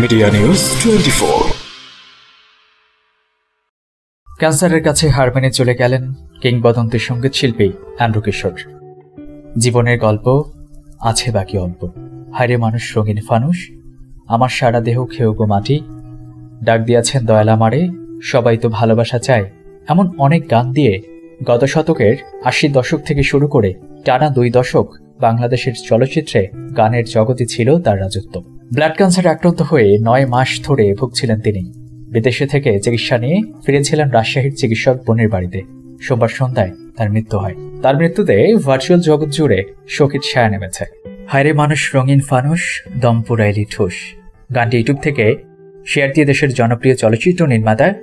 Media news twenty ক্যান্সারের কাছে হার মেনে চলে গেলেন কিংবদন্তি সংগীত শিল্পী অ্যান্ড্রু কিশোর। জীবনের গল্প আছে বাকি অল্প। হারে মানুষ রঙিন ফানুষ, আমার সারা দেহ খেয়েও গো মাটি। ডাক দিয়াছেন দয়ালা মারে সবাই তো ভালোবাসা চায়। এমন অনেক গান দিয়ে গত শতকের আশি দশক থেকে শুরু করে টানা দুই দশক বাংলাদেশের চলচ্চিত্রে গানের জগতে ছিল তার রাজত্ব। ব্লাড ক্যান্সারে আক্রান্ত হয়ে নয় মাস ধরে ভুগছিলেন তিনি। বিদেশে থেকে চিকিৎসা নিয়ে ফিরেছিলেন রাজশাহীর চিকিৎসক বোনের বাড়িতে। সোমবার সন্ধ্যায় তার মৃত্যু হয়। তার মৃত্যুতে ভার্চুয়াল জগৎ জুড়ে শোকের ছায়া নেমেছে। হায়রে মানুষ, রঙিন ফানুষ দম ঠুস। গানটি ইউটিউব থেকে শেয়ার দিয়ে দেশের জনপ্রিয় চলচ্চিত্র নির্মাতা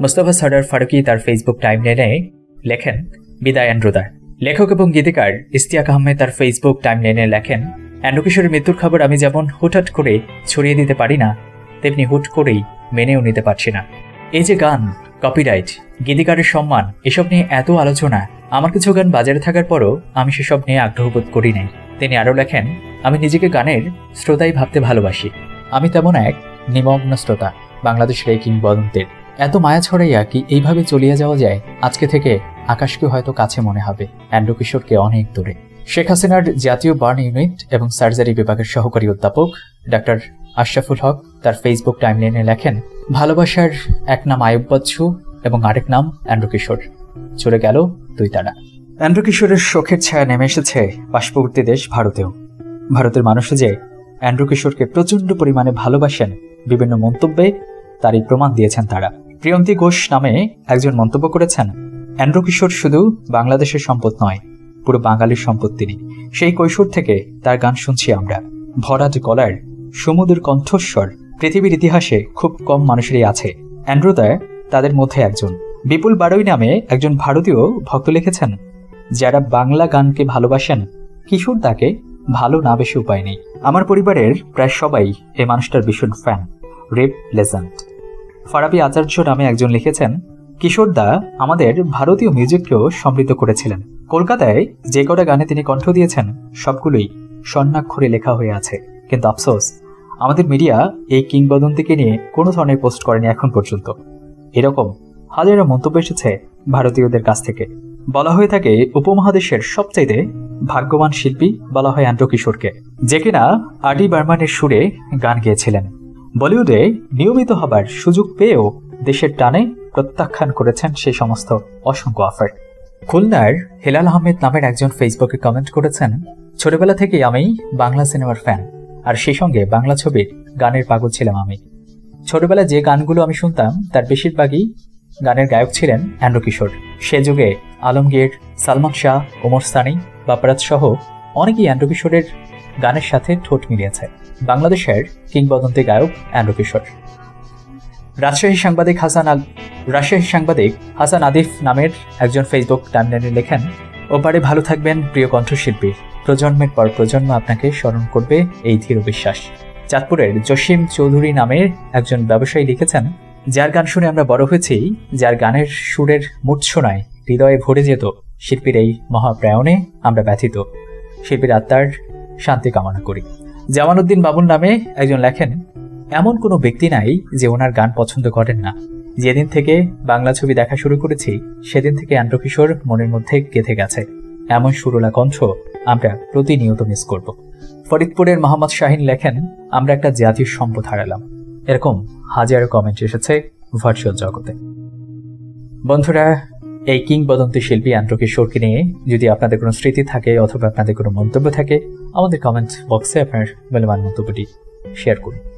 মোস্তফা সর্দার ফারুকি তার ফেসবুক টাইম টাইমলাইনে লেখেন, বিদায় অ্যান্ড্রোদার লেখক এবং গীতিকার ইস্তিয়াক আহমেদ তার ফেসবুক টাইমলাইনে লেখেন অ্যান্ড্রু কিশোরের মৃত্যুর খবর আমি যেমন হুটহাট করে ছড়িয়ে দিতে পারি না, তেমনি হুট করেই মেনেও নিতে পারছি না। এই যে গান কপিরাইট গীতিকারের সম্মান, এসব নিয়ে এত আলোচনা, আমার কিছু গান বাজারে থাকার পরও আমি সেসব নিয়ে আগ্রহ বোধ করি নাই। তিনি আরও লেখেন, আমি নিজেকে গানের শ্রোতাই ভাবতে ভালোবাসি। আমি তেমন এক নিমগ্ন শ্রোতা বাংলাদেশের এই কিংবদন্তের। এত মায়া ছড়াইয়া কি এইভাবে চলিয়া যাওয়া যায়? আজকে থেকে আকাশকে হয়তো কাছে মনে হবে। অ্যান্ড্রু কিশোরকে অনেক দূরে। শেখ হাসিনার জাতীয় বার্ন ইউনিট এবং সার্জারি বিভাগের সহকারী অধ্যাপক ডাক্তার আশরাফুল হক তার ফেসবুক টাইমলাইনে লেখেন, ভালোবাসার এক নাম আয়ুব বচ্ছু এবং আরেক নাম অ্যান্ড্রু কিশোর। চলে গেল দুই তারা। অ্যান্ড্রু কিশোরের শোকের ছায়া নেমে এসেছে পার্শ্ববর্তী দেশ ভারতেও। ভারতের মানুষ যে অ্যান্ড্রু কিশোরকে প্রচণ্ড পরিমাণে ভালোবাসেন, বিভিন্ন মন্তব্যে তারই প্রমাণ দিয়েছেন তারা। প্রিয়ন্তী ঘোষ নামে একজন মন্তব্য করেছেন, অ্যান্ড্রু কিশোর শুধু বাংলাদেশের সম্পদ নয় পুরো বাঙালির সম্পদ তিনি সেই কৈশোর থেকে তার গান শুনছি আমরা। ভরাট গলার সমুদ্র কণ্ঠস্বর পৃথিবীর ইতিহাসে খুব কম মানুষেরই আছে। অ্যান্ড্রোদয় তাদের মধ্যে একজন। বিপুল বারুই নামে একজন ভারতীয় ভক্ত লিখেছেন, যারা বাংলা গানকে ভালোবাসেন, কিশোর তাকে ভালো না বেশি উপায় নেই। আমার পরিবারের প্রায় সবাই এই মানুষটার ভীষণ fan rap legend Farabi Acharya নামে একজন লিখেছেন কিশোরদা আমাদের ভারতীয় মিউজিককেও সমৃদ্ধ করেছিলেন। কলকাতায় যে কটা গানে তিনি কণ্ঠ দিয়েছেন, সবগুলোই স্বর্ণাক্ষরে লেখা হয়ে আছে। কিন্তু আফসোস, আমাদের মিডিয়া এই কিংবদন্তিকে নিয়ে কোনো ধরনের পোস্ট করেনি এখন পর্যন্ত। এরকম হাজারো মন্তব্য এসেছে ভারতীয়দের কাছ থেকে। বলা হয়ে থাকে উপমহাদেশের সবচাইতে ভাগ্যবান শিল্পী বলা হয় অ্যান্ড্রো কিশোরকে, যে কিনা আডি বার্মানের সুরে গান গেয়েছিলেন। বলিউডে নিয়মিত হবার সুযোগ পেয়েও দেশের টানে প্রত্যাখ্যান করেছেন সেই সমস্ত অসংখ্য অফার। খুলনার হেলাল আহমেদ নামের একজন ফেসবুকে কমেন্ট করেছেন, ছোটবেলা থেকেই আমি বাংলা সিনেমার ফ্যান আর সেই সঙ্গে বাংলা ছবির গানের পাগল ছিলাম আমি। ছোটবেলায় যে গানগুলো আমি শুনতাম, তার বেশিরভাগই গানের গায়ক ছিলেন অ্যান্ড্রু কিশোর। সে যুগে আলমগীর, সালমান শাহ, ওমর সানি, বাপরাজ সহ অনেকেই অ্যান্ড্রু কিশোরের গানের সাথে ঠোঁট মিলিয়েছে। বাংলাদেশের কিংবদন্তি গায়ক অ্যান্ড্রু কিশোর। রাজশাহী সাংবাদিক হাসান আল রাজশাহী সাংবাদিক হাসান আদিফ নামের একজন ফেসবুক টাইমলাইনে লেখেন, ওপারে ভালো থাকবেন, প্রিয় কণ্ঠশিল্পী। প্রজন্মের পর প্রজন্ম আপনাকে স্মরণ করবে এই দৃঢ় বিশ্বাস। চাঁদপুরের জসিম চৌধুরী নামের একজন ব্যবসায়ী লিখেছেন, যার গান শুনে আমরা বড় হয়েছি, যার গানের সুরের মূর্ছনায় হৃদয়ে ভরে যেত। শিল্পীর এই মহাপ্রায়ণে আমরা ব্যথিত। শিল্পীর আত্মার শান্তি কামনা করি। জামানুদ্দিন বাবুল নামে একজন লেখেন এমন কোনো ব্যক্তি নাই যে ওনার গান পছন্দ করেন না। যেদিন থেকে বাংলা ছবি দেখা শুরু করেছি, সেদিন থেকে অ্যান্ড্রু কিশোর মনের মধ্যে গেঁথে গেছে। এমন সুরলা কণ্ঠ আমরা প্রতিনিয়ত মিস করব। ফরিদপুরের মোহাম্মদ শাহিন লেখেন, আমরা একটা জাতির সম্পদ হারালাম। এরকম হাজারো কমেন্ট এসেছে ভার্চুয়াল জগতে। বন্ধুরা, এই কিংবদন্তি শিল্পী অ্যান্ড্রু কিশোরকে নিয়ে যদি আপনাদের কোনো স্মৃতি থাকে অথবা আপনাদের কোনো মন্তব্য থাকে, আমাদের কমেন্ট বক্সে আপনার মূল্যবান মন্তব্যটি শেয়ার করুন।